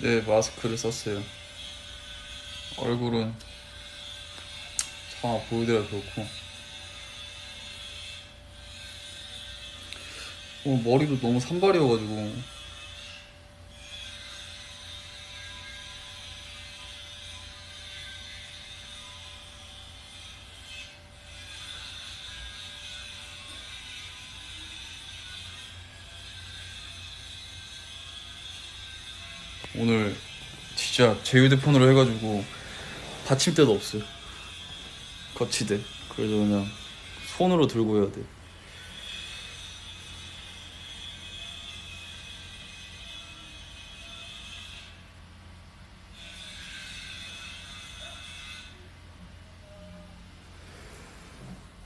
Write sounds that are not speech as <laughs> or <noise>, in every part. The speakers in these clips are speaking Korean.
네, 마스크를 썼어요. 얼굴은 차 보여드려 그렇고. 어, 머리도 너무 산발이어가지고. 진짜 제 휴대폰으로 해가지고 받침대도 없어요. 거치대. 그래서 그냥 손으로 들고 해야 돼.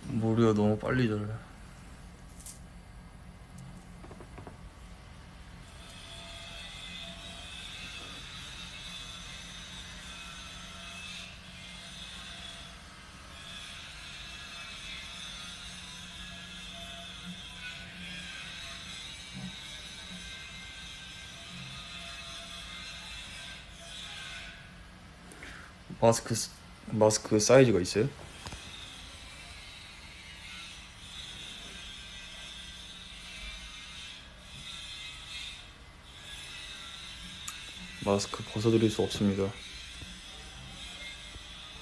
머리가 너무 빨리 자라 마스크 스- 마스크 사이즈가 있어요? 마스크 벗어드릴 수 없습니다.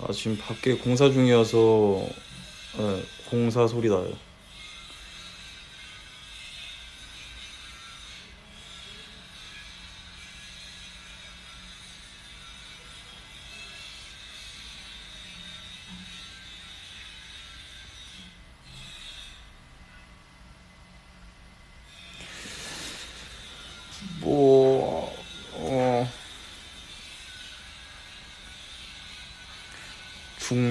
아 지금 밖에 공사 중이어서 네, 공사 소리 나요.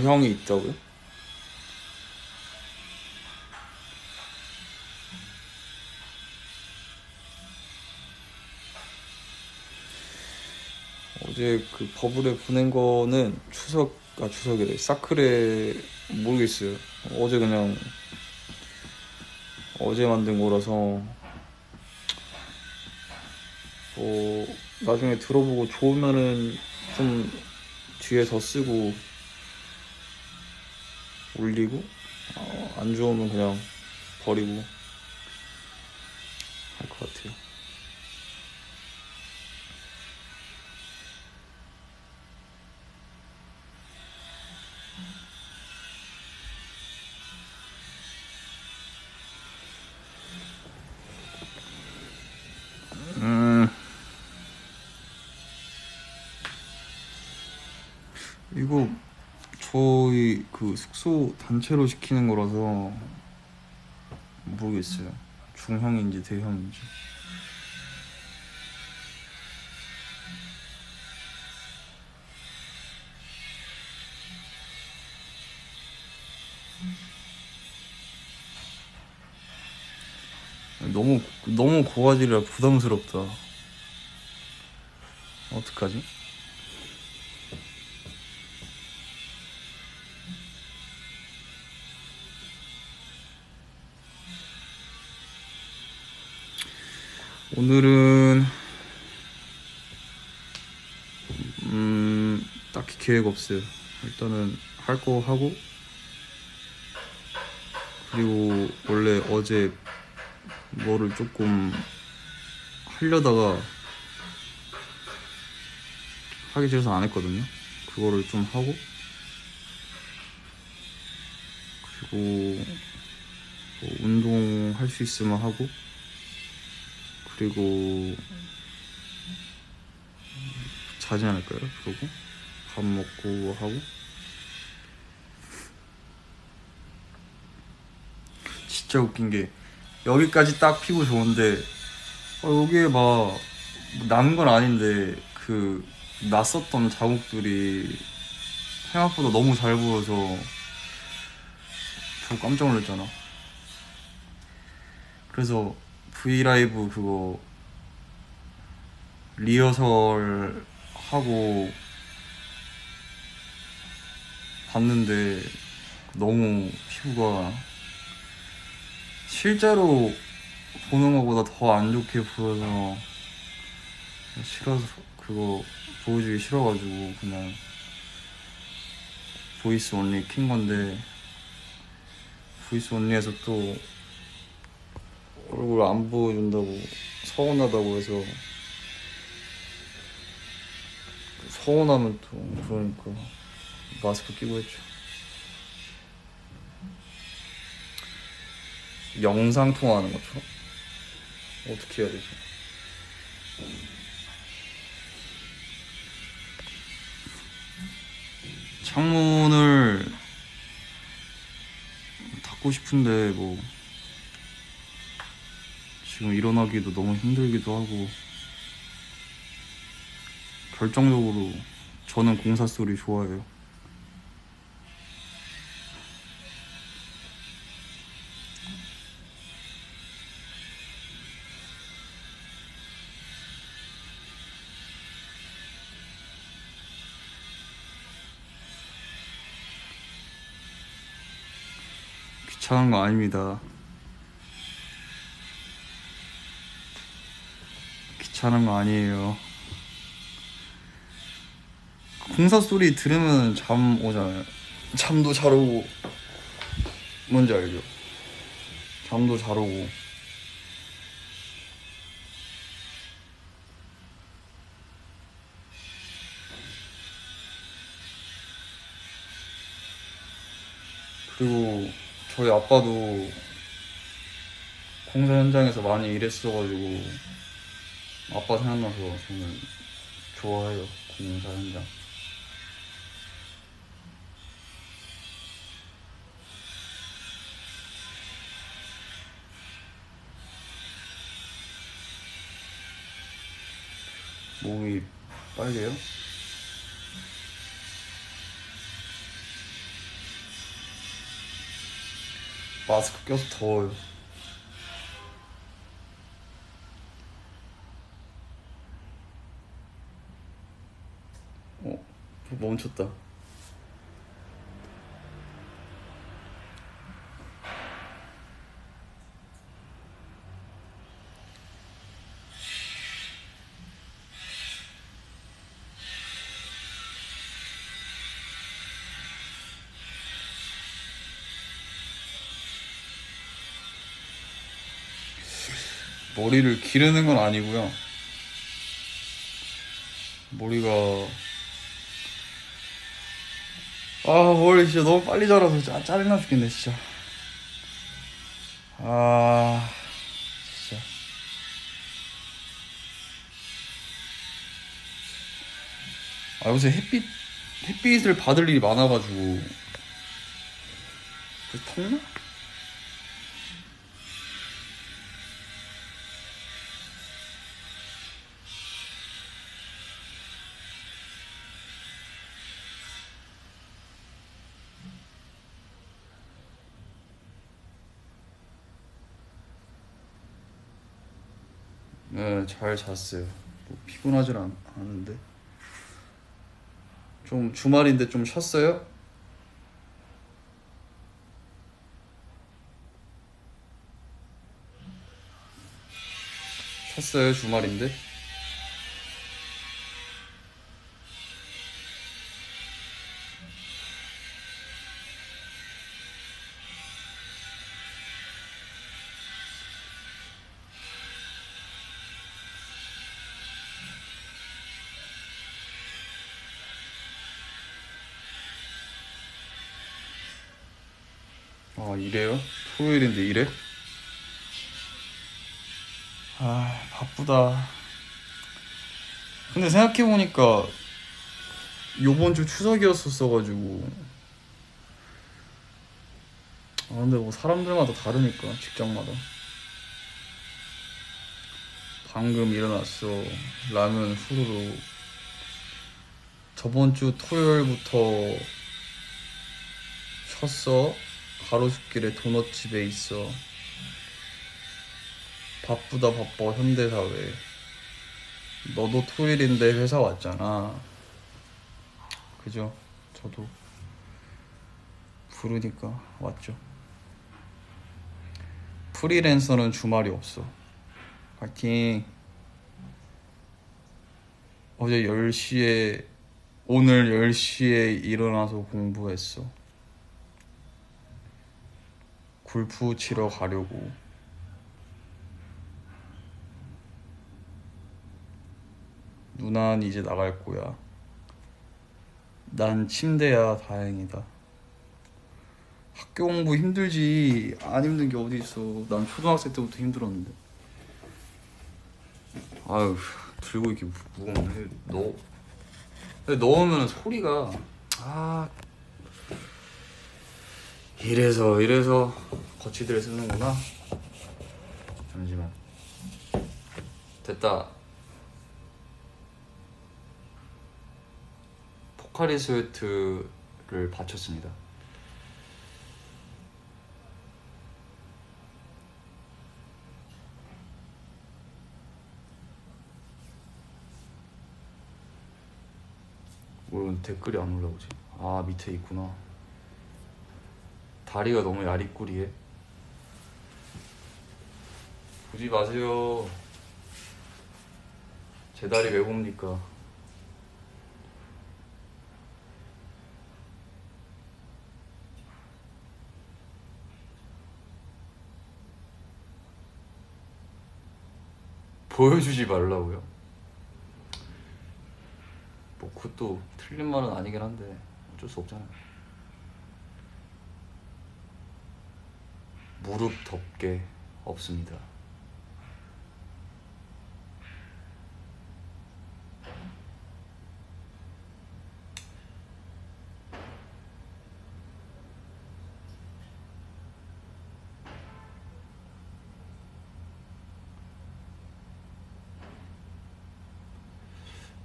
형이 있다고요? 어제 그 버블에 보낸 거는 추석 아 추석이래 사크레 모르겠어요. 어제 그냥 어제 만든 거라서 뭐 나중에 들어보고 좋으면은 좀 뒤에 더 쓰고 올리고 어, 안 좋으면 그냥 버리고 할 것 같아요. 그 숙소 단체로 시키는 거라서 모르겠어요. 중형인지 대형인지. 너무 너무 고화질이라 부담스럽다. 어떡하지? 오늘은 음 딱히 계획 없어요. 일단은 할 거 하고 그리고 원래 어제 뭐를 조금 하려다가 하기 싫어서 안 했거든요. 그거를 좀 하고 그리고 뭐 운동할 수 있으면 하고 그리고 자지 않을까요? 그러고 밥 먹고 하고 진짜 웃긴 게 여기까지 딱 피고 좋은데 어, 여기에 막 남은 건 아닌데 그 났었던 자국들이 생각보다 너무 잘 보여서 저 깜짝 놀랐잖아. 그래서 브이라이브 그거 리허설 하고 봤는데 너무 피부가 실제로 보는 것보다 더 안 좋게 보여서 싫어서 그 그거 보여주기 싫어가지고 그냥 voice only 킨 건데 voice only에서 또 얼굴 안 보여준다고 서운하다고 해서 서운하면 또 그러니까 마스크 끼고 했죠. 영상 통화하는 것처럼 어떻게 해야 되지? 창문을 닫고 싶은데 뭐 지금 일어나기도 너무 힘들기도 하고 결정적으로 저는 공사 소리 좋아해요. 귀찮은 거 아닙니다. 귀찮은 거 아니에요. 공사 소리 들으면 잠 오잖아요. 잠도 잘 오고 뭔지 알죠? 잠도 잘 오고 그리고 저희 아빠도 공사 현장에서 많이 일했어가지고 아빠 생각나서 저는 좋아해요 공사 현장. 몸이 빨개요? 마스크 껴서 더워요. 어, 멈췄다. 머리를 기르는 건 아니고요. 머리가 아 머리 진짜 너무 빨리 자라서 진짜 짜증나 죽겠네 진짜. 아 진짜. 아 요새 햇빛 햇빛을 받을 일이 많아가지고 그 턱나? 네, 잘 잤어요. 뭐 피곤하진 않, 않은데. 좀 주말인데 좀 쉬었어요? 쉬었어요, 주말인데? 이래요? 토요일인데 이래? 아, 바쁘다. 근데 생각해보니까 요번 주 추석이었었어가지고 아 근데 뭐 사람들마다 다르니까 직장마다 방금 일어났어 라면 후루룩 저번 주 토요일부터 쉬었어 가로수길에 도넛집에 있어. 바쁘다 바빠 현대사회 너도 토요일인데 회사 왔잖아. 그죠? 저도 부르니까 왔죠. 프리랜서는 주말이 없어. 파이팅. 어제 10시에 오늘 10시에 일어나서 공부했어. 골프 치러 가려고. 누난 이제 나갈 거야. 난 침대야 다행이다. 학교 공부 힘들지 안 힘든 게 어디 있어. 난 초등학생 때부터 힘들었는데. 아유 들고 이렇게 무거운데 넣 넣으면 소리가 아 이래서 이래서 거치대를 쓰는구나. 잠시만 됐다. 포카리 스웨트를 받쳤습니다. 왜 댓글이 안 올라오지? 아 밑에 있구나. 다리가 너무 야리꾸리해. 보지 마세요. 제 다리 왜 봅니까? 보여주지 말라고요? 뭐 그것도 틀린 말은 아니긴 한데 어쩔 수 없잖아요. 무릎 덮개 없습니다.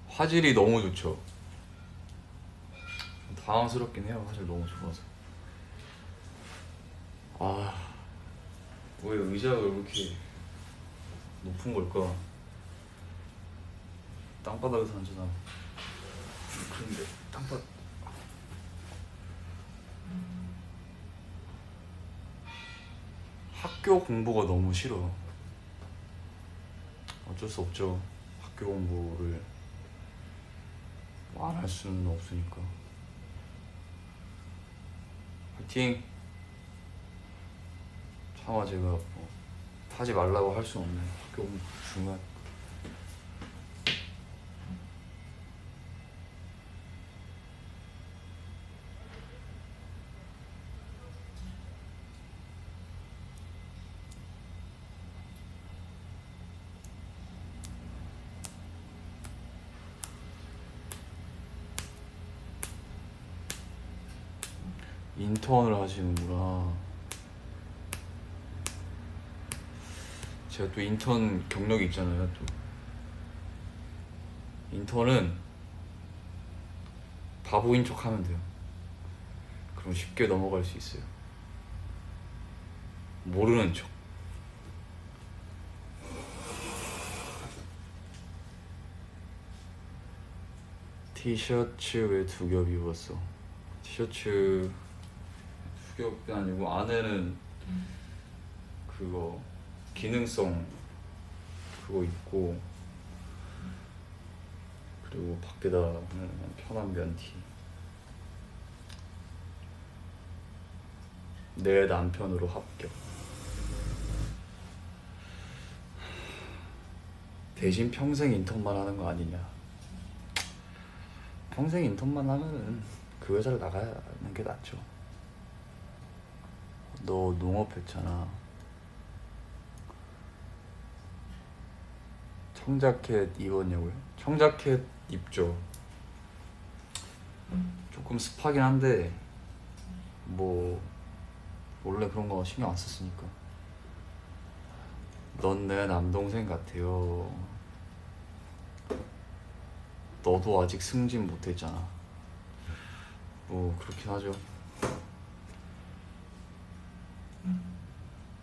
화질이 너무 좋죠. 당황스럽긴 해요. 화질 너무 좋아서. 아, 왜 의자가 왜 이렇게 높은 걸까? 땅바닥에서 앉아서 그런데 땅바닥 학교 공부가 너무 싫어. 어쩔 수 없죠. 학교 공부를 안 할 수는 없으니까. 파이팅! 차마 제가 뭐 하지 말라고 할 수 없네. 학교 공부 중요한. 인턴을 하시는구나. 제가 또 인턴 경력이 있잖아요, 또. 인턴은 바보인 척 하면 돼요. 그럼 쉽게 넘어갈 수 있어요. 모르는 척. 티셔츠 왜 두 겹 입었어? 티셔츠 두 겹이 아니고 안에는 그거 기능성 그거 입고 그리고 밖에다 편한 면티. 내 남편으로 합격. 대신 평생 인턴만 하는 거 아니냐. 평생 인턴만 하면은 그 회사를 나가는 게 낫죠. 너 농업했잖아 청자켓 입었냐고요? 청자켓 입죠. 조금 습하긴 한데 뭐 원래 그런 거 신경 안 썼으니까. 넌 내 남동생 같아요. 너도 아직 승진 못했잖아. 뭐 그렇긴 하죠.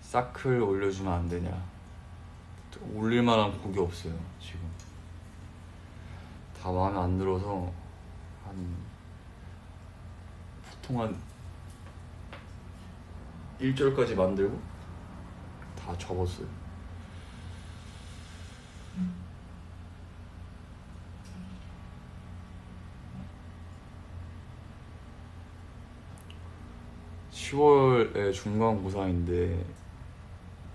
사클 올려주면 안 되냐? 올릴 만한 곡이 없어요 지금. 다 마음에 안 들어서 한 보통 한 1절까지 만들고 다 접었어요. 10월에 중간고사인데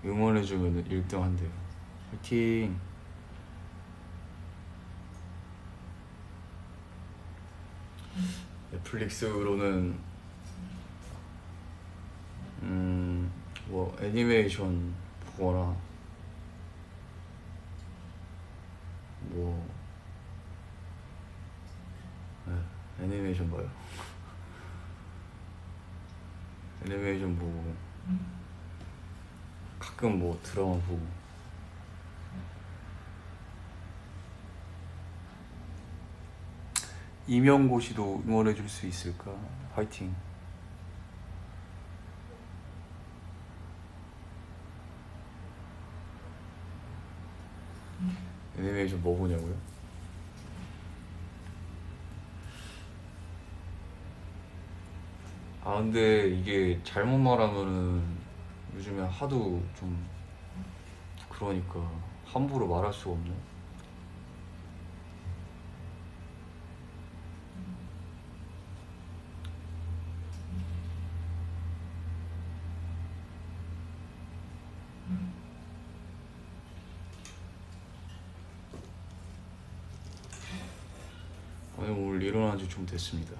응원해주면 1등 한대요. 화이팅! 넷플릭스로는 음, 뭐 애니메이션 보거나 뭐 네, 애니메이션 봐요. <laughs> 애니메이션 보고 가끔 뭐 드라마 보고 이명고 씨도 응원해 줄 수 있을까? 화이팅. 애니메이션 뭐 보냐고요? 아 근데 이게 잘못 말하면은 요즘에 하도 좀 그러니까 함부로 말할 수가 없네. 아니 오늘 일어난 지 좀 됐습니다.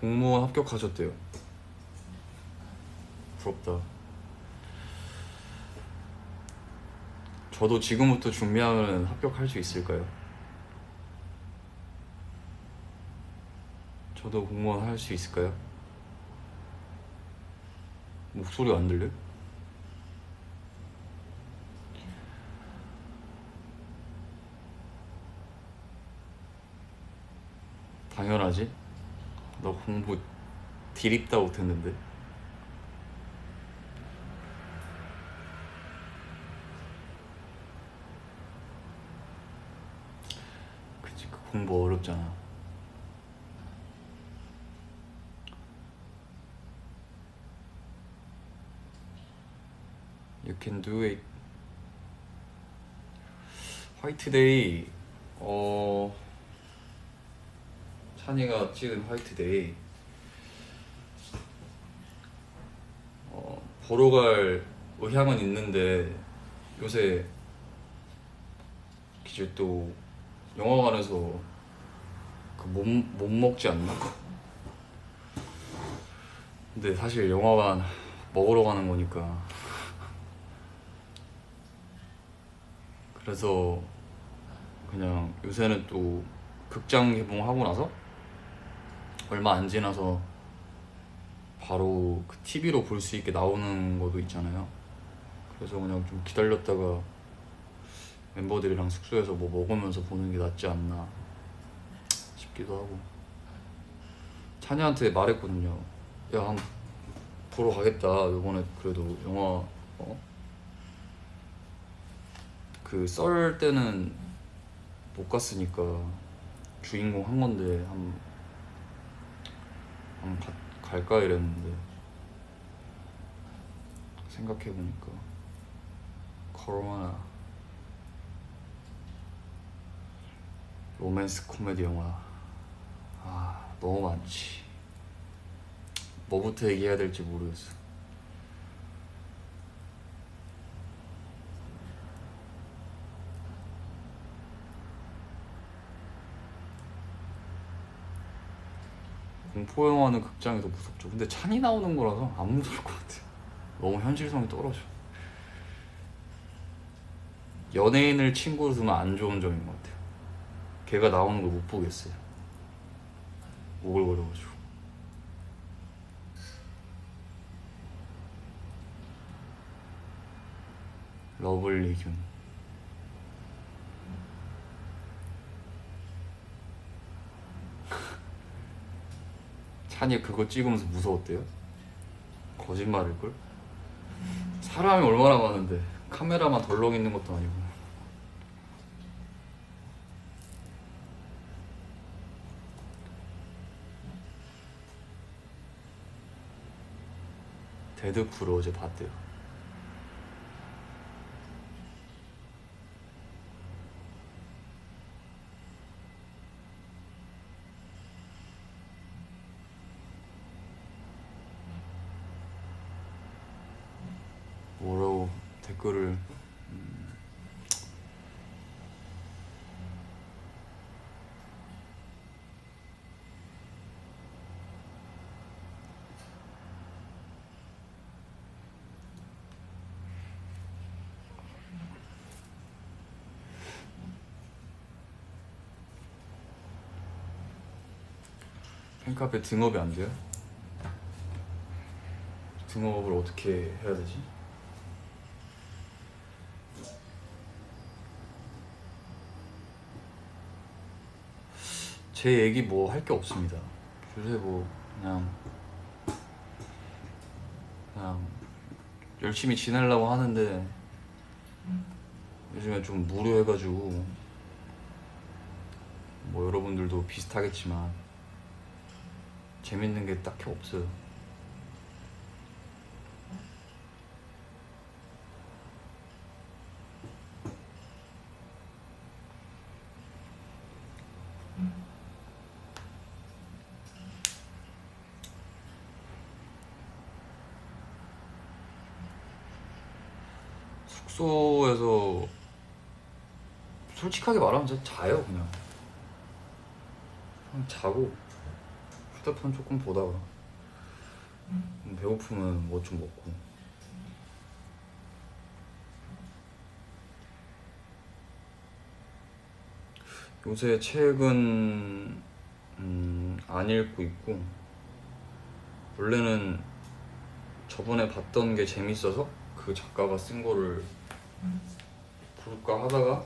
공무원 합격하셨대요. 부럽다. 저도 지금부터 준비하면 합격할 수 있을까요? 저도 공무원 할 수 있을까요? 목소리가 안 들려? 당연하지. 너 공부 디립다 못했는데. 그치, 그 공부 어렵잖아. You can do it. 화이트데이, 어, 찬이가 찍은 화이트데이, 어, 보러 갈 의향은 있는데 요새 이제 또 영화관에서 그못 못 먹지 않나? 근데 사실 영화관 먹으러 가는 거니까 그래서 그냥 요새는 또 극장 개봉하고 나서 얼마 안 지나서 바로 그 TV로 볼 수 있게 나오는 것도 있잖아요. 그래서 그냥 좀 기다렸다가 멤버들이랑 숙소에서 뭐 먹으면서 보는 게 낫지 않나 싶기도 하고 찬이한테 말했거든요. 야, 한 보러 가겠다. 이번에 그래도 영화 어? 그썰 때는 못 갔으니까 주인공 한 건데 한, 한 가, 갈까 이랬는데 생각해 보니까 코로나 로맨스 코미디 영화. 아 너무 많지. 뭐부터 얘기해야 될지 모르겠어 공포 영화는 극장이 더 무섭죠. 근데 찬이 나오는 거라서 안 무서울 것 같아요. 너무 현실성이 떨어져. 연예인을 친구로 두면 안 좋은 점인 것 같아요. 걔가 나오는 걸 못 보겠어요. 오글거려가지고. 러블리균. 찬이 그거 찍으면서 무서웠대요? 거짓말일걸? 사람이 얼마나 많은데 카메라만 덜렁 있는 것도 아니고 데드풀 어제 봤대요 뭐라고 댓글을 음, 팬카페 등업이 안 돼요? 등업을 어떻게 해야 되지? 제 얘기 뭐 할 게 없습니다. 요새 뭐 그냥 그냥 열심히 지내려고 하는데 요즘에 좀 무료해가지고 뭐 여러분들도 비슷하겠지만 재밌는 게 딱히 없어요. 숙소에서 솔직하게 말하면 저 자요 그냥. 그냥 자고 휴대폰 조금 보다가. 음, 배고프면 뭐 좀 먹고. 요새 책은 음, 안 읽고 있고 원래는 저번에 봤던 게 재밌어서 그 작가가 쓴 거를 볼까 하다가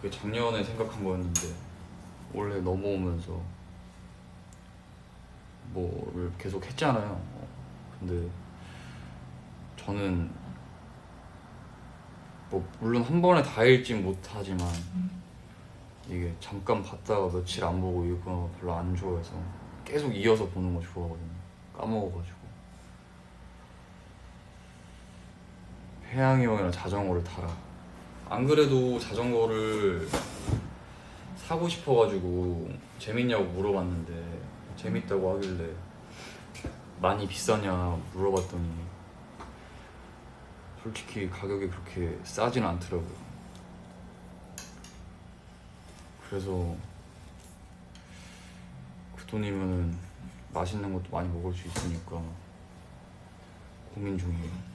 그게 작년에 생각한 거였는데 올해 넘어오면서 뭐를 계속 했잖아요. 어, 근데 저는 뭐 물론 한 번에 다 읽진 못하지만 이게 잠깐 봤다가 며칠 안 보고 이거 별로 안 좋아해서 계속 이어서 보는 거 좋아하거든요. 까먹어가지고 혜양이 형이랑 자전거를 타라. 안 그래도 자전거를 사고 싶어가지고 재밌냐고 물어봤는데 재밌다고 하길래 많이 비싸냐 물어봤더니 솔직히 가격이 그렇게 싸진 않더라고요. 그래서 그 돈이면은 맛있는 것도 많이 먹을 수 있으니까 고민 중이에요.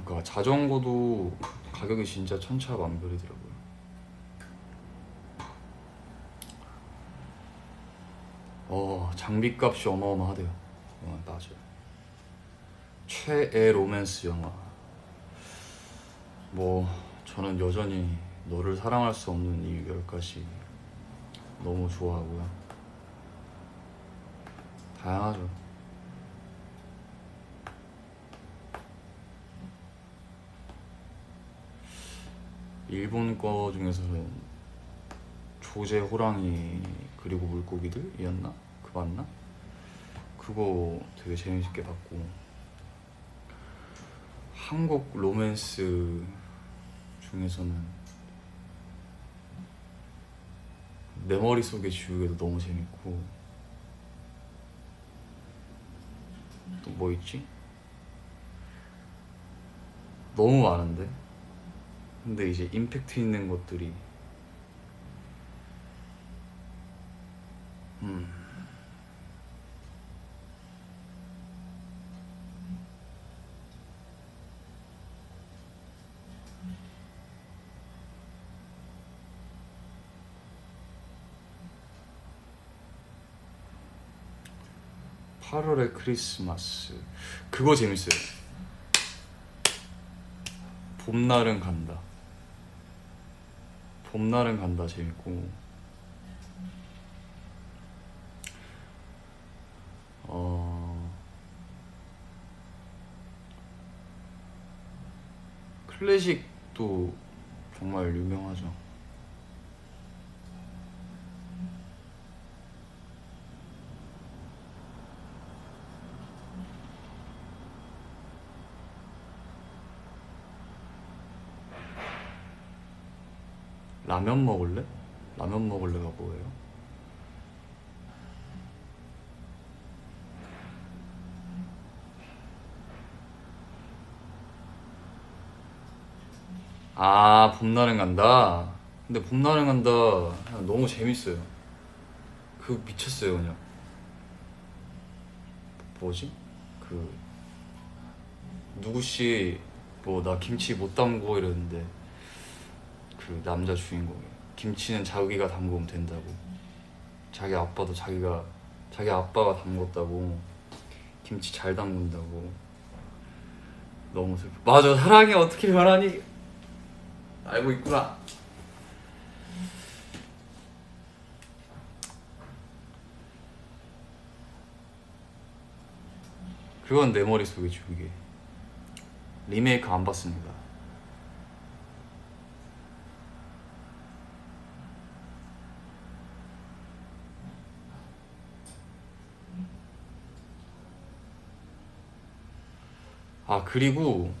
그러니까 자전거도 <laughs> 가격이 진짜 천차만별이더라고요. 어 장비값이 어마어마하대요. 어, 맞아요. 최애 로맨스 영화. 뭐 저는 여전히 너를 사랑할 수 없는 이유 열 가지 너무 좋아하고요. 다양하죠. 일본 거 중에서는 조제 호랑이 그리고 물고기들이었나? 그 맞나? 그거 되게 재밌게 봤고 한국 로맨스 중에서는 내 머릿속에 지우개도 너무 재밌고 또 뭐 있지? 너무 많은데 근데 이제 임팩트 있는 것들이. 음. 8월의 크리스마스. 그거 재밌어요. 봄날은 간다 봄날은 간다 재밌고. 어 클래식도 정말 유명하죠 라면 먹을래? 라면 먹을래가 뭐예요? 아 봄날은 간다 근데 봄날은 간다 너무 재밌어요 그 미쳤어요 그냥 뭐지? 그 누구씨 뭐 나 김치 못 담고 이러는데 그 남자 주인공이. 김치는 자기가 담그면 된다고. 자기 아빠도 자기가 자기 아빠가 담궜다고. 김치 잘 담근다고. 너무 슬퍼. 맞아 사랑이 어떻게 변하니? 알고 있구나. 그건 내 머릿속에 주게 리메이크 안 봤습니다 아 그리고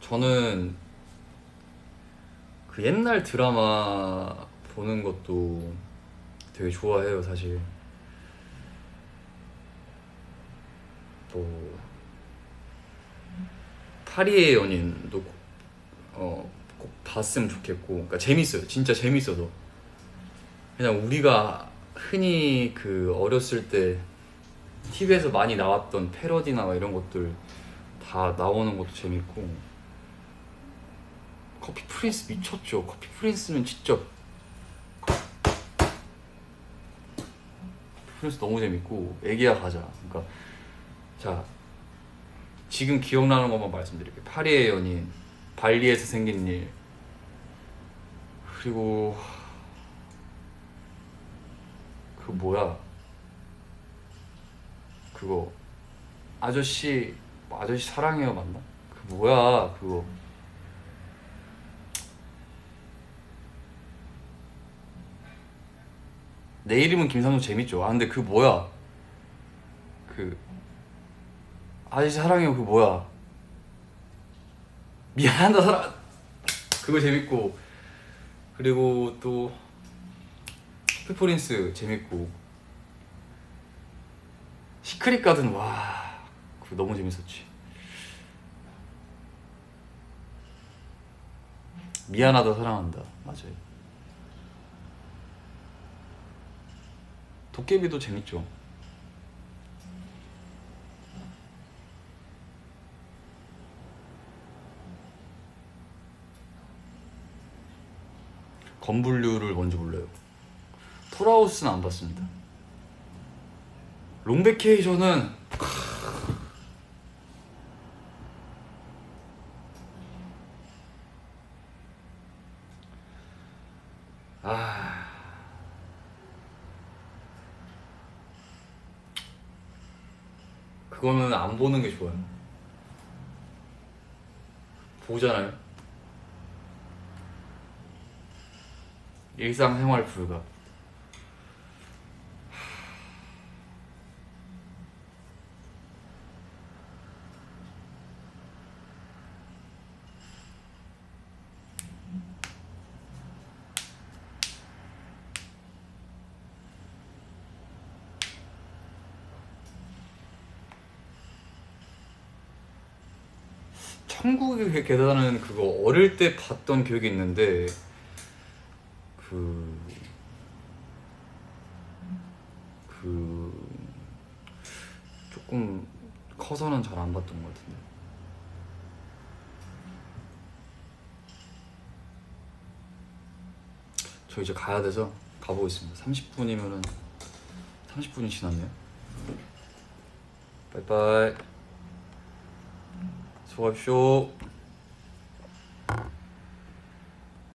저는 그 옛날 드라마 보는 것도 되게 좋아해요 사실. 뭐 파리의 연인도 꼭, 어, 꼭 봤으면 좋겠고 그러니까 재밌어요. 진짜 재밌어서. 그냥 우리가 흔히 그 어렸을 때 TV에서 많이 나왔던 패러디나 막 이런 것들 다 나오는 것도 재밌고. 커피 프린스 미쳤죠. 커피 프린스는 진짜 프린스 너무 재밌고 애기야 가자. 그러니까 자 지금 기억나는 것만 말씀드릴게요. 파리의 연인 발리에서 생긴 일. 그리고 그 뭐야 그거. 아저씨 뭐 아저씨 사랑해요 맞나? 그 뭐야 그거. 내 이름은 김삼수 재밌죠? 아 근데 그 뭐야? 그 아저씨 사랑해요 그 뭐야? 미안하다 사랑. 그거 재밌고. 그리고 또 페퍼린스 재밌고 시크릿 가든 와 그거 너무 재밌었지. 미안하다 사랑한다. 맞아요. 도깨비도 재밌죠. 건분류를 먼저 불러요. 풀하우스는 안 봤습니다 롱베케이션은 아. 그거는 안 보는 게 좋아요. 보잖아요. 일상생활 불가 천국의 계단은 그거 어릴 때 봤던 기억이 있는데 그... 그... 조금 커서는 잘 안 봤던 것 같은데. 저 이제 가야 돼서 가보겠습니다. 30분이면은 30분이 지났네요. 바이바이 수고하십시오